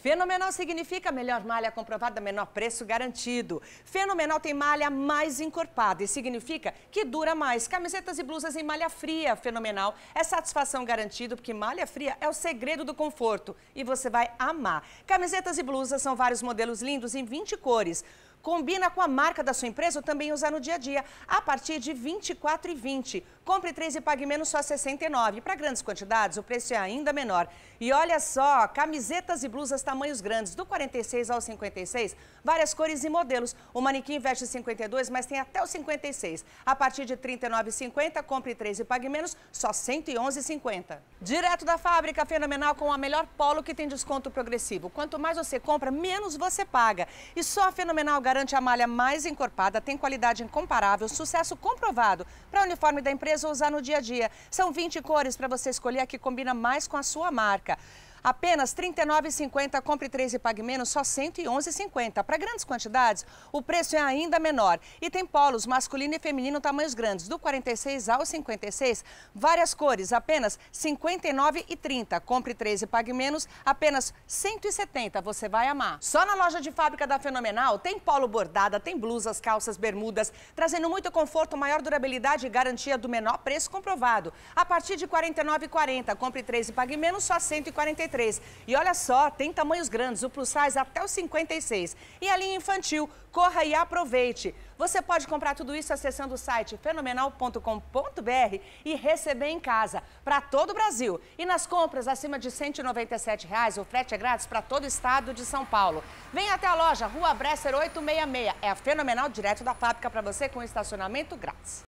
Fenomenal significa melhor malha comprovada, menor preço garantido. Fenomenal tem malha mais encorpada e significa que dura mais. Camisetas e blusas em malha fria. Fenomenal é satisfação garantida porque malha fria é o segredo do conforto e você vai amar. Camisetas e blusas são vários modelos lindos em 20 cores. Combina com a marca da sua empresa ou também usar no dia a dia, a partir de R$ 24,20. Compre três e pague menos só R$ 69. Para grandes quantidades, o preço é ainda menor. E olha só, camisetas e blusas tamanhos grandes, do 46 ao 56, várias cores e modelos. O manequim veste 52, mas tem até o 56. A partir de R$ 39,50, compre três e pague menos só R$ 111,50. Direto da fábrica, fenomenal, com a melhor polo que tem desconto progressivo. Quanto mais você compra, menos você paga. E só a Fenomenal garante a malha mais encorpada, tem qualidade incomparável, sucesso comprovado para o uniforme da empresa usar no dia a dia. São 20 cores para você escolher a que combina mais com a sua marca. Apenas R$ 39,50, compre 3 e pague menos, só R$ 111,50. Para grandes quantidades, o preço é ainda menor. E tem polos masculino e feminino tamanhos grandes, do 46 ao 56, várias cores, apenas R$ 59,30. Compre 3 e pague menos, apenas R$ 170. Você vai amar. Só na loja de fábrica da Fenomenal tem polo bordada, tem blusas, calças, bermudas, trazendo muito conforto, maior durabilidade e garantia do menor preço comprovado. A partir de R$ 49,40, compre 3 e pague menos, só R$ 143. 53. E olha só, tem tamanhos grandes, o plus size até o 56. E a linha infantil, corra e aproveite. Você pode comprar tudo isso acessando o site fenomenal.com.br e receber em casa para todo o Brasil. E nas compras acima de 197 reais, o frete é grátis para todo o estado de São Paulo. Venha até a loja, Rua Bresser 866. É a Fenomenal direto da fábrica para você com estacionamento grátis.